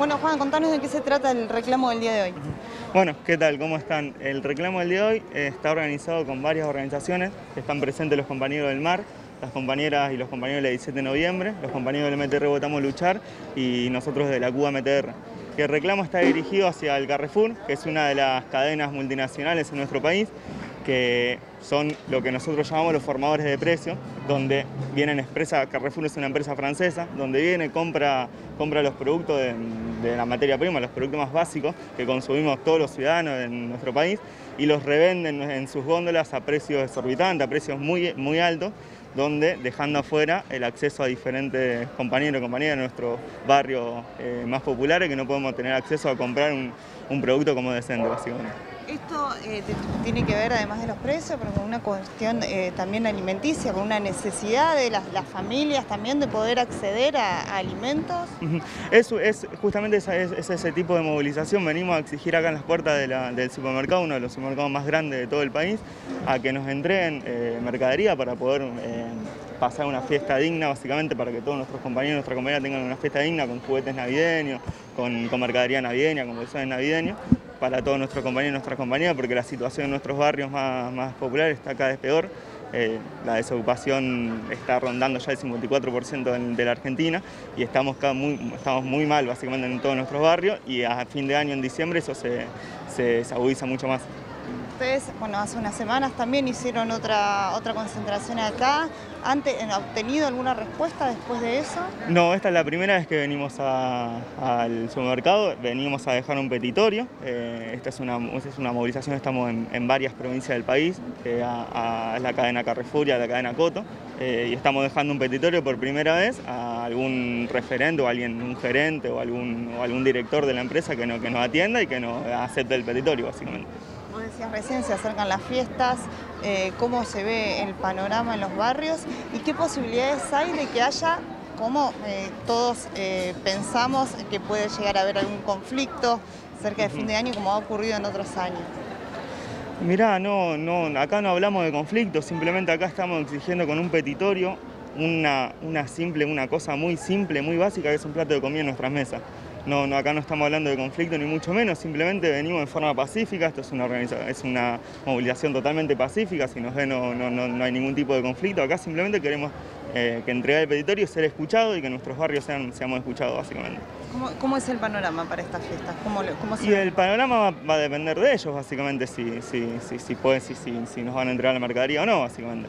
Bueno, Juan, contanos de qué se trata el reclamo del día de hoy. Bueno, ¿qué tal? ¿Cómo están? El reclamo del día de hoy está organizado con varias organizaciones, están presentes los compañeros del MAR, las compañeras y los compañeros del 17 de noviembre, los compañeros del MTR Votamos Luchar y nosotros de la Cuba MTR. el reclamo está dirigido hacia el Carrefour, que es una de las cadenas multinacionales en nuestro país, que son lo que nosotros llamamos los formadores de precios, donde vienen expresa, Carrefour es una empresa francesa, donde viene, compra, compra los productos de, la materia prima, los productos más básicos que consumimos todos los ciudadanos en nuestro país y los revenden en sus góndolas a precios exorbitantes, a precios muy, muy altos, donde dejando afuera el acceso a diferentes compañeros y compañeras de nuestros barrios eh, más populares que no podemos tener acceso a comprar un, producto como decente, básicamente. Esto eh, tiene que ver, además de los precios, una cuestión eh, también alimenticia, con una necesidad de las, familias también de poder acceder a, alimentos. Es, es justamente ese tipo de movilización. Venimos a exigir acá en las puertas del supermercado, uno de los supermercados más grandes de todo el país, a que nos entreguen eh, mercadería para poder pasar una fiesta digna, básicamente para que todos nuestros compañeros y nuestras compañeras tengan una fiesta digna con juguetes navideños, con, mercadería navideña, con bolsones navideños para todos nuestros compañeros y nuestras compañeras, porque la situación en nuestros barrios más, populares está cada vez peor. Eh, la desocupación está rondando ya el 54% de, la Argentina y estamos, muy, estamos muy mal básicamente en todos nuestros barrios y a fin de año, en diciembre, eso se, se agudiza mucho más ustedes, bueno, hace unas semanas también hicieron otra, otra concentración acá. ¿Han obtenido alguna respuesta después de eso? No, esta es la primera vez que venimos al supermercado. Venimos a dejar un petitorio. Eh, esta, es una, es una movilización, estamos en, varias provincias del país, eh, a, la cadena Carrefour y a la cadena Coto. Eh, y estamos dejando un petitorio por primera vez a algún referente o alguien, un gerente o algún, algún director de la empresa que, no, que nos atienda y que nos acepte el petitorio, básicamente. Vos decías recién, se acercan las fiestas, eh, cómo se ve el panorama en los barrios y qué posibilidades hay de que haya, como eh, todos eh, pensamos, que puede llegar a haber algún conflicto cerca de fin de año como ha ocurrido en otros años. Mirá, no, no, acá no hablamos de conflicto, simplemente acá estamos exigiendo con un petitorio una, una simple, una cosa muy simple, muy básica, que es un plato de comida en nuestras mesas. No, no, acá no estamos hablando de conflicto ni mucho menos, simplemente venimos en forma pacífica, esto es una, es una movilización totalmente pacífica, si nos ve no, no, hay ningún tipo de conflicto, acá simplemente queremos eh, que entregar el petitorio, ser escuchado y que nuestros barrios sean, seamos escuchados básicamente. ¿Cómo, es el panorama para estas fiestas? ¿Cómo, y el panorama va, a depender de ellos básicamente, si, si, si, si, si, si nos van a entregar la mercadería o no básicamente.